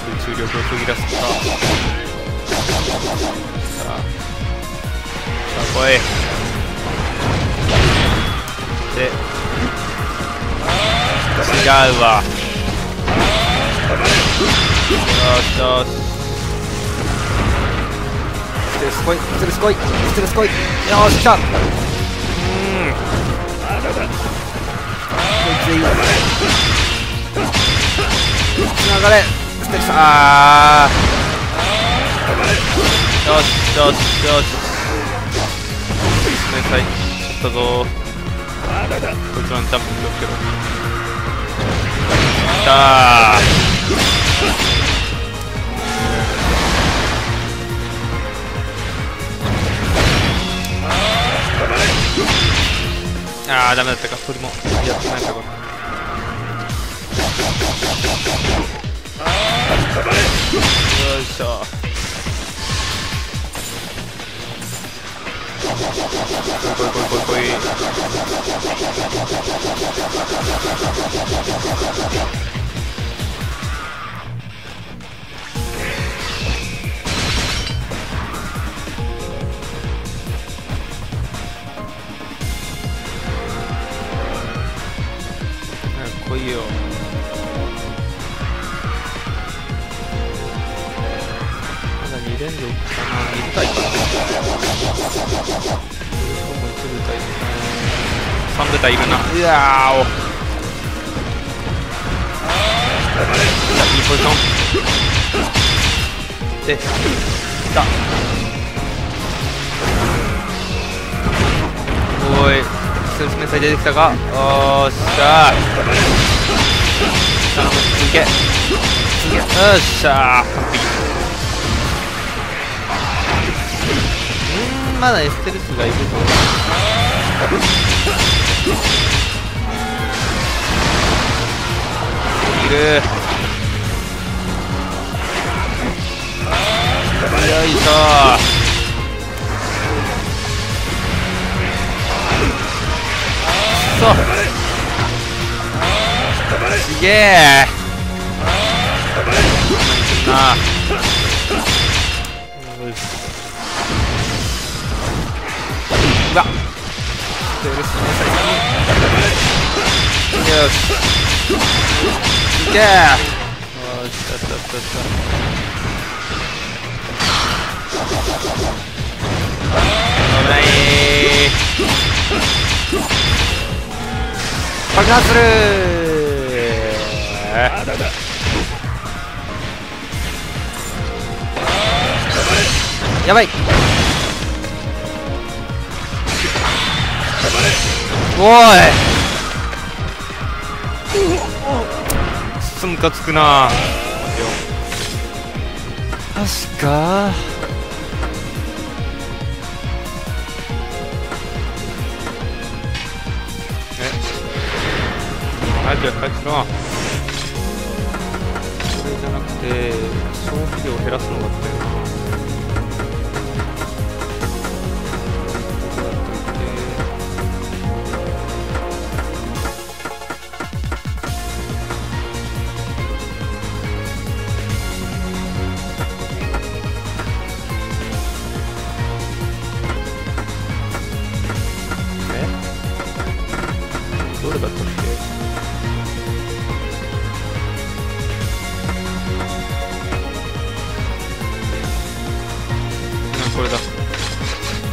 集中力を途切らすかさあさあ来いで違うわ。よしよしステルス来いステルス来いステルス来い。よし来た。うーん。こいついいつながれ。ステルスあー。よしよしよし。天才取ったぞこいつらのジャンプ気をつけろきたー。あーダメだったか。鳥も。やってないかこれああよいしょ。こいこいこいこいこい。早く来いよ。まだ2連続かな。2部隊かな。もう1部隊3部隊いるなうわーお。いいポジション。で来た。おいスーツメサイ出てきたかおーっしゃ頼む続けよっしゃー完璧うーんまだエステルスがいるぞいるよいしょすげえ。なあ。うわ。テールスね最近よし。すげえ。よしよしよしよしよし危ない。爆発する。やばい。おい。すむかつくな。確か早く早くしろそれじゃなくて消費量を減らすのがあっ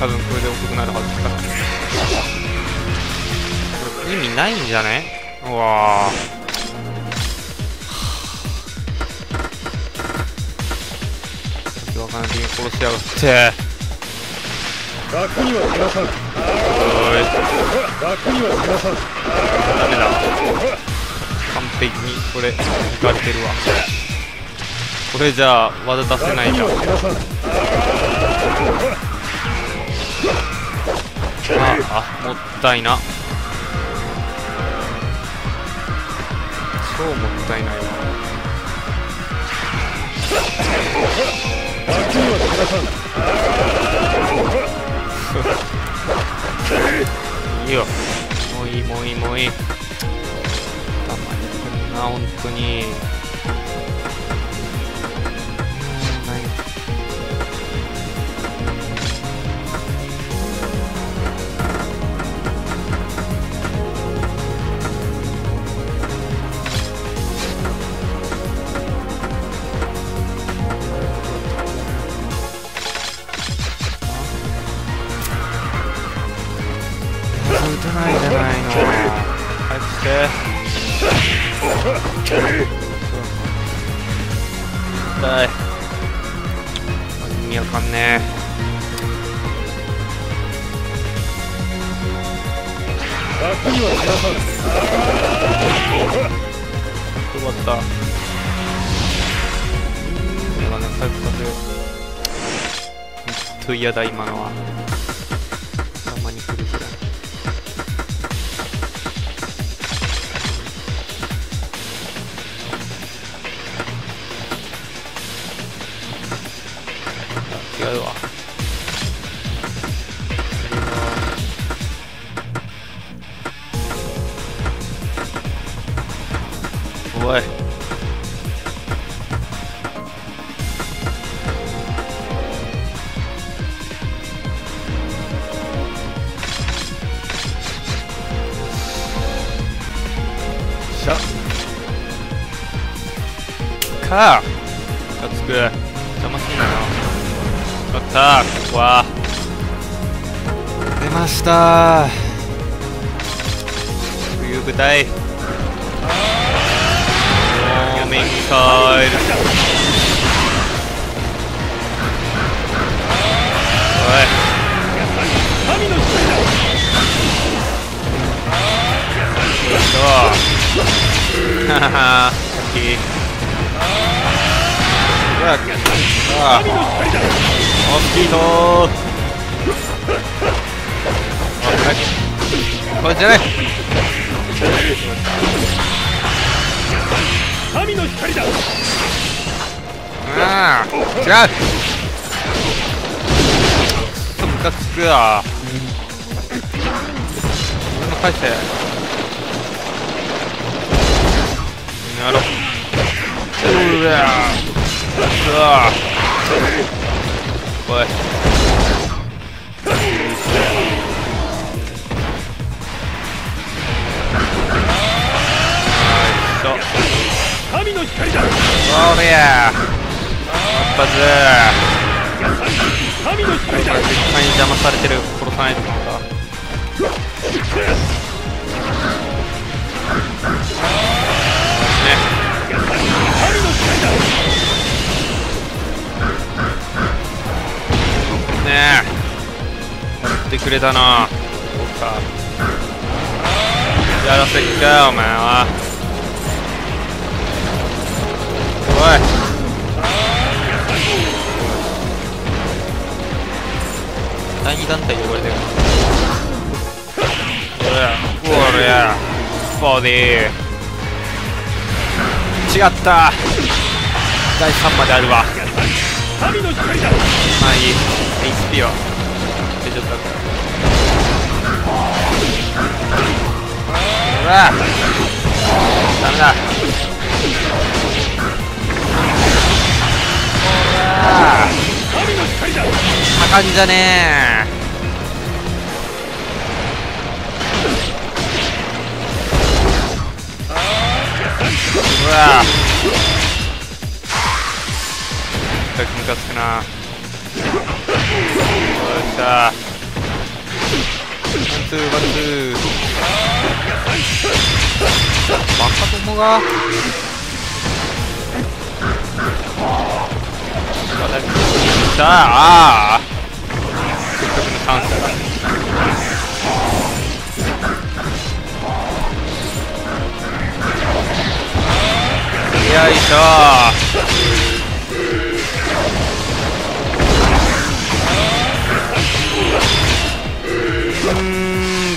多分これで遅くなるはずだこれ意味ないんじゃね？うわー。わけわかんない敵に殺しやがって。楽にはしなさんおい楽にはしなさんダメだ。完璧にこれ抜かれてるわ。これじゃあ技出せないじゃん。ああもったいな。超もったいないな。いいよ。もういいもういいもういい。たまにくんな本当に。痛い。意味わかんね楽には手なさぬえ。終わった。今ね回復させようほんと嫌だ今のは。おい。しゃかムカつく邪魔すんなよ。よかった。ここは出ました。冬舞台。オー。メンカイルおい神の光だよいしょはははさっきうわあ神の光だモスキートおいこれじゃない神の光だ。ああ違う。ちょっとムカつくわ俺の返せやろううわ。うわ。おい。よいしょ神の光だ。おりゃ一発。神の光だ。絶対に邪魔されてる。殺さないとかね。神の光だねえ。やってくれたな。そうか。やらせっかよお前はい。第二団体で呼ばれてるおりゃおりゃボディ違った第3まであるわまあい。い。HP は大丈夫だからほらダメだかんじゃね。えうわ。全くムカつくな。よっしゃ。ワンツーワンツー。バカどもが。さああ。せっかくのチャンスだよいしょ。うーん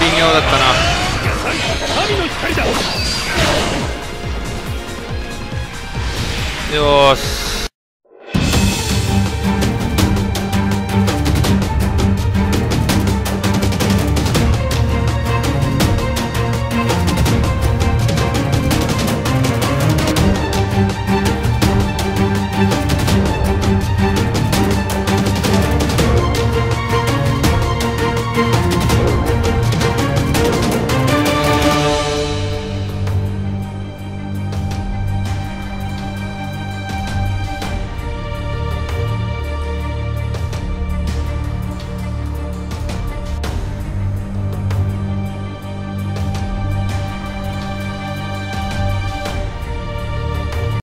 微妙だったな。神の光だよーし。